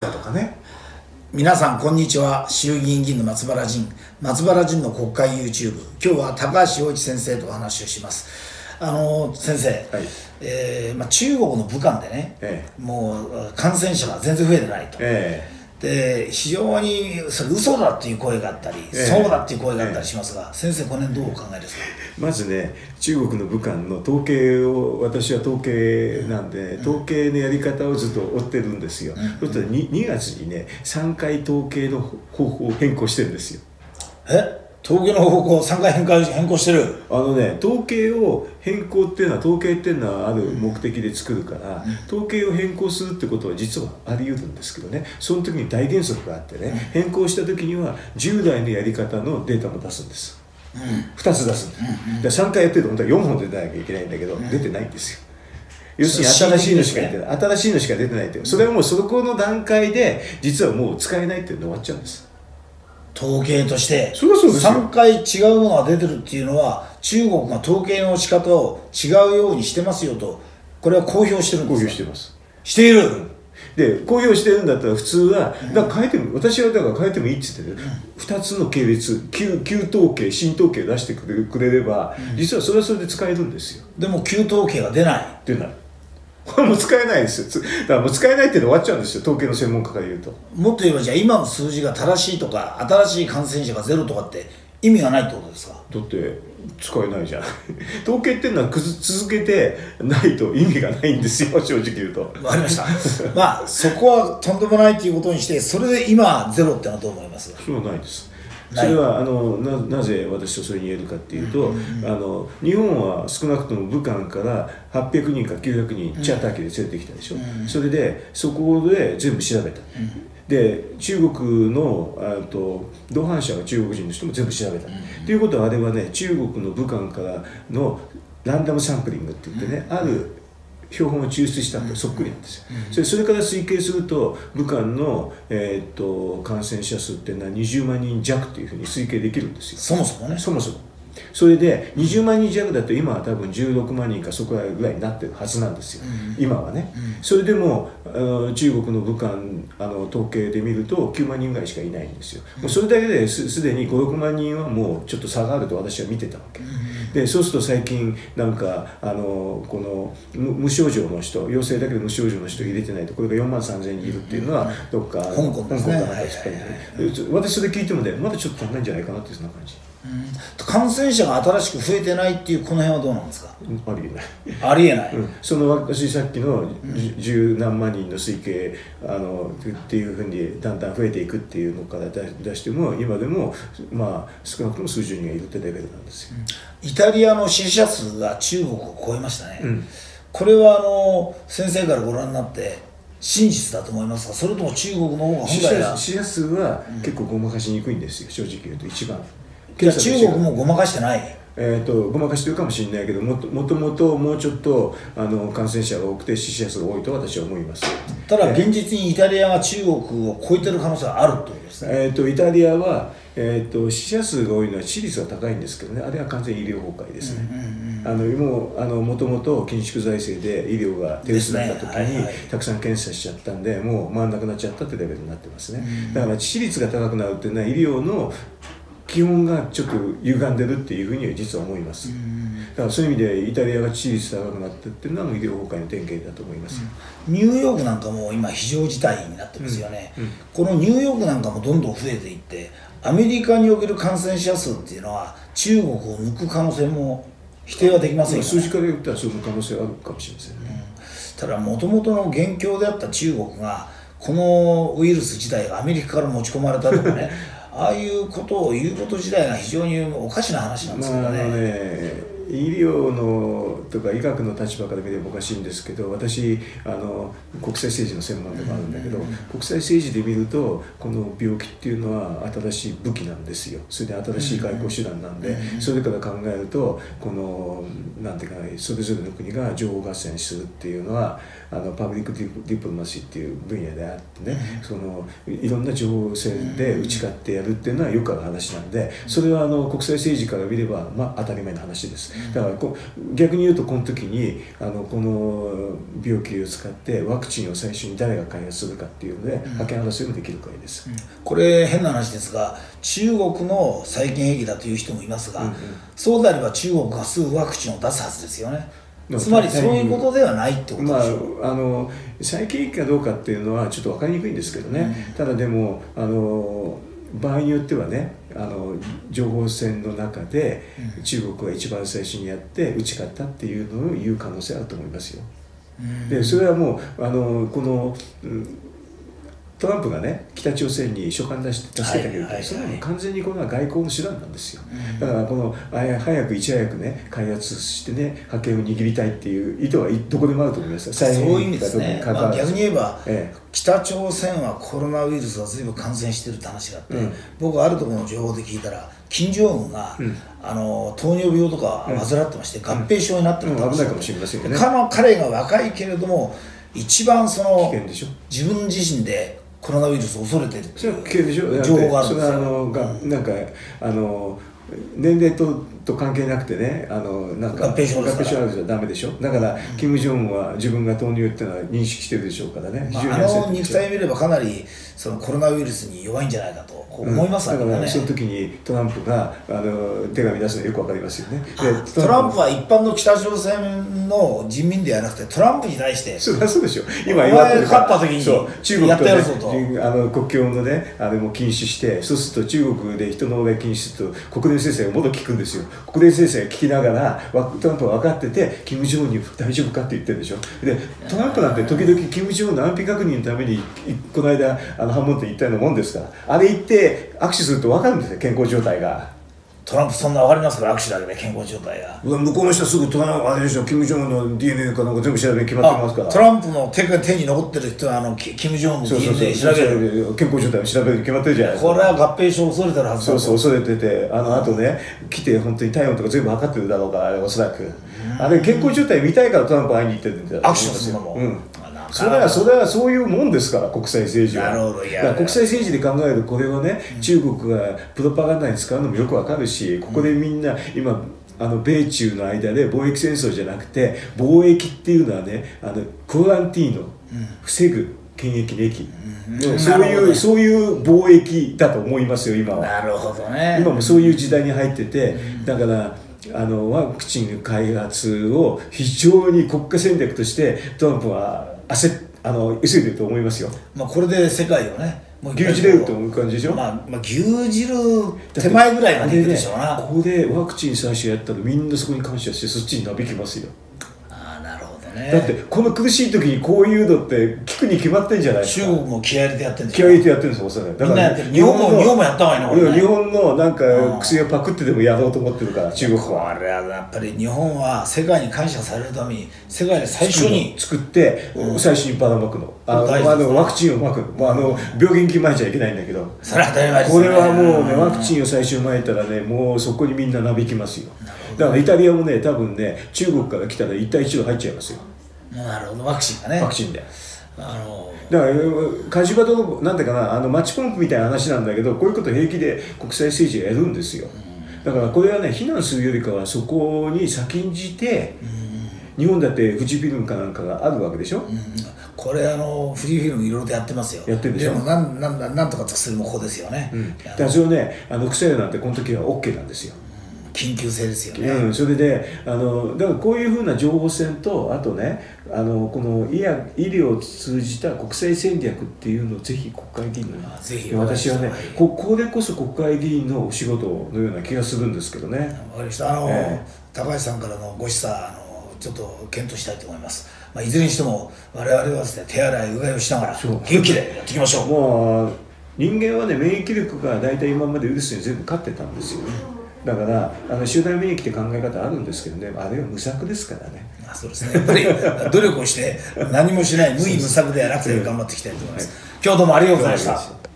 だとかね。皆さんこんにちは。衆議院議員の松原仁。松原仁の国会 YouTube 今日は高橋洋一先生とお話をします。あの先生、はい。えーまあ、中国の武漢でね、えもう感染者が全然増えてないと、えで非常にそれ嘘だっていう声があったり、ええ。そうだっていう声があったりしますが、先生この辺どうお考えですか？え まずね中国の武漢の統計を私は統計なんで、統計のやり方をずっと追ってるんですよ、そしたら 2, 2月にね3回統計の方法を変更してるんですよ。え？統計の方向を3回変更変更してる。あのね統計を変更っていうのは統計っていうのはある目的で作るから、統計を変更するってことは実はあり得るんですけどね。その時に大原則があってね、変更した時には従来のやり方のデータも出すんです、2つ出すんです、で3回やってると本当は4本出てなきゃいけないんだけど、出てないんですよ。要するに新しいのしか出てない、新しいのしか出てないってそれはもうそこの段階で実はもう使えないっていうので終わっちゃうんです統計としてそりゃそうですよ。3回違うものが出てるっていうのは中国が統計の仕方を違うようにしてますよとこれは公表してるん公ですか？表してます。している、で公表してるんだったら普通はだから変えても私はだから変えてもいいって言ってる、2つの系列旧旧統計新統計出してくれくれれば、実はそれはそれで使えるんですよ。でも旧統計が出ない。ってい。うのはこれもう使えないですよ。つだからもう使えないっていうのは終わっちゃうんですよ。統計の専門家から言うと。もっと言えばじゃあ今の数字が正しいとか新しい感染者がゼロとかって意味がないってことですか？だって使えないじゃん。統計っていうのは続けてないと意味がないんですよ。正直言うと。わかりました。まあそこはとんでもないっていうことにしてそれで今ゼロってのはどう思います？それはないです。それはあのななぜ私はそれに言えるかっていうと、あの日本は少なくとも武漢から800人か900人チャーター機で連れてきたでしょ、それでそこで全部調べた、で中国のあと同伴者が中国人の人も全部調べた、ということはあれはね中国の武漢からのランダムサンプリングって言ってね、ある標本を抽出したとそっくりなんですよ、それそれから推計すると武漢の、えーっと感染者数っていうのは20万人弱というふうに推計できるんですよ。そもそもね。そもそもそれで20万人弱だと今は多分16万人かそこらぐらいになってるはずなんですよ、今はね、それでも中国の武漢あの統計で見ると9万人ぐらいしかいないんですよ、もうそれだけですすでに56万人はもうちょっと差があると私は見てたわけ、でそうすると最近なんかあのこの無無症状の人陽性だけど無症状の人入れてないとこれが4万3000人いるっていうのはどっか香港ですね。香港かなんかですかね。私それ聞いてもねまだちょっと足んないんじゃないかなっていうそんな感じ感染者が新しく増えてないっていうこの辺はどうなんですか？ありえないありえない、うん。その私さっきのじ十何万人の推計あのっていうふうにだんだん増えていくっていうのから出出しても今でもまあ少なくとも数十人がいるってレベルなんですよ。イタリアの死者数が中国を超えましたね、ん。これはあの先生からご覧になって真実だと思いますか？それとも中国の方が死本来死者数は結構ごまかしにくいんですよ正直言うと一番。中国もごまかしてない？えー、とごまかしてるかもしれないけどもともともともうちょっとあの感染者が多くて死者数が多いと私は思います。ただえ現実にイタリアが中国を超えてる可能性があるってことですね。えー、とイタリアは、えー、と死者数が多いのは致死率が高いんですけどね。あれは完全に医療崩壊ですね。あのもうあのもともと緊縮財政で医療が手薄だった時に、ね。はいはいたくさん検査しちゃったんでもう回んなくなっちゃったってレベルになってますね、だから致死率が高くなるっていうのは医療の基本がちょっと歪んでるっていうふうには実は思います、だからそういう意味でイタリアが致死率高くなってっていうのは医療崩壊の典型だと思います、ニューヨークなんかも今非常事態になってますよね、このニューヨークなんかもどんどん増えていってアメリカにおける感染者数っていうのは中国を抜く可能性も否定はできませんよ、ね。数字から言ったらその可能性はあるかもしれませんね、ただもともとの元凶であった中国がこのウイルス自体がアメリカから持ち込まれたとかね ああいうことを言うこと自体が非常におかしな話なんですけど,、ね。医療のとか医学の立場から見ればおかしいんですけど私あの国際政治の専門でもあるんだけど、国際政治で見るとこの病気っていうのは新しい武器なんですよ。それで新しい外交手段なんで、それから考えるとこのなんていうかなそれぞれの国が情報合戦するっていうのはあのパブリックディディプロマシーっていう分野であってね、そのいろんな情報戦で打ち勝ってやるっていうのはよくある話なんでそれはあの国際政治から見れば、まあ、当たり前の話ですだからこう逆に言うとこの時にあのこの病気を使ってワクチンを最初に誰が開発するかっていうので、覇権争いもできるからいいです、これ変な話ですが中国の細菌兵器だという人もいますが、うんうん、そうであれば中国がすぐワクチンを出すはずですよね。つまりそういうことではないってことでしょ、まあ、あの細菌兵器かどうかっていうのはちょっと分かりにくいんですけどね、うん、ただでもあの場合によってはねあの情報戦の中で中国が一番最初にやって打ち勝ったっていうのを言う可能性あると思いますよ。でそれはもうあのこの、トランプがね北朝鮮に書簡出して助けたけど、はいはいはい、それはもう完全にこれは外交の手段なんですよ、うん、だからこの早くいち早くね開発してね覇権を握りたいっていう意図はどこでもあると思いますそういう意味ですね、まあ、逆に言えば、ええ、北朝鮮はコロナウイルスが随分感染してるって話があって、うん、僕あるところの情報で聞いたら金正恩が、うん、あの糖尿病とか患ってまして、合併症になってるんですよ、危ないかもしれませんね。彼が若いけれども一番その自分自身でコロナウイルス恐れてる。それは危険でしょ情報があるんですよ。なんかあの年齢とと関係なくてねあのなんか合併症合併症あるじゃダメでしょ？だから、うん、キム・ジョンは自分が糖尿っていうのは認識してるでしょうからね、まあ、あの肉体見ればかなりそのコロナウイルスに弱いんじゃないかと思いますね、うん、だからその時にトランプがあの手紙出すのよくわかりますよね。トランプ。は一般の北朝鮮の人民ではなくてトランプに対して。そりゃそうでしょ。今言われてる勝った時に中国と、ね、あの国境のねあれも禁止してそうすると中国で人の上禁止すると国連制裁がもっと効くんですよ。国連制裁が効きながらトランプは分かっててキム・ジョンに大丈夫かって言ってるでしょ。でトランプなんて時々キム・ジョンの安否確認のためにこの間あのハモンって言ったようなもんですから。あれ言って握手すると分かるんですよ健康状態が。トランプそんな分かりますから握手だけで健康状態が。向こうの人はすぐトランプあれでしょキム・ジョンの DNA かなんか全部調べに決まってますから。トランプの手手に残ってる人はあのキム・ジョンの DNA 調べる。健康状態を調べるに決まってるじゃないですか。これは合併症恐れてるはずそうそう恐れててあのあとね来て本当に体温とか全部測ってるだろうからあれおそらく。あれ健康状態見たいからトランプ会いに行ってるんだよ。握手するのも、うんそれはそれはそういうもんですから国際政治は。なるほどいや。国際政治で考えるこれをね、うん、中国がプロパガンダに使うのもよくわかるしここでみんな今あの米中の間で貿易戦争じゃなくて貿易っていうのはねあのクオランティーノ、うん、防ぐ検疫歴、うん、そういう、ね、そういう貿易だと思いますよ今は。なるほどね。今もそういう時代に入ってて、だからあのワクチン開発を非常に国家戦略としてトランプは焦あの急いでると思いますよ。まあこれで世界をねもう牛耳れると思う感じでしょ、まあ、まあ、牛耳る手前ぐらいまでいくでしょうな、ね、ここでワクチン最初やったらみんなそこに感謝してそっちになびきますよね。だってこの苦しい時にこういうのって聞くに決まってんじゃないですか。中国も気合入れてやってるんです気合入れてやってるんですよそれだから日本も日本もやった方がいいの俺、ね、日本のなんか薬をパクってでもやろうと思ってるから中国は。これはやっぱり日本は世界に感謝されるために世界で最初に作って、うん、最初にばらまくの。あのあのワクチンをまくの、まあ、あの病原菌まいちゃいけないんだけど。それは当たり前です、ね、これはもうねワクチンを最初まいたらねもうそこにみんななびきますよ。だからイタリアもね多分ね中国から来たら一帯一路入っちゃいますよなるほど。ワクチンがね。ワクチンで。あのだから火事場となんていうかなあのマッチポンプみたいな話なんだけどこういうこと平気で国際政治がやるんですよ、うん、だからこれはね非難するよりかはそこに先んじて、うん、日本だって富士フィルムかなんかがあるわけでしょ、うん、これあの富士フィルムいろいろとやってますよ。やってるでしょ？でもなんなんなんとか作るもここですよね、うん、だからそれをねあの副作用なんてこの時は OK なんですよ緊急性ですよね、うん、それであのだからこういうふうな情報戦とあとねあのこの医薬医療を通じた国際戦略っていうのをぜひ国会議員のぜひ私はねここでこそ国会議員のお仕事のような気がするんですけどね。わかりました。あの、えー、高橋さんからのご示唆あのちょっと検討したいと思います、まあ、いずれにしても我々はですね手洗いうがいをしながら元気でやっていきましょう。もう人間はね免疫力が大体今までウイルスに全部勝ってたんですよねだからあの集団免疫って考え方あるんですけどね。あれは無策ですからね。あそうですね。やっぱり努力をして何もしない無意無策ではなくて頑張っていきたいと思います、はい、今日どうもありがとうございました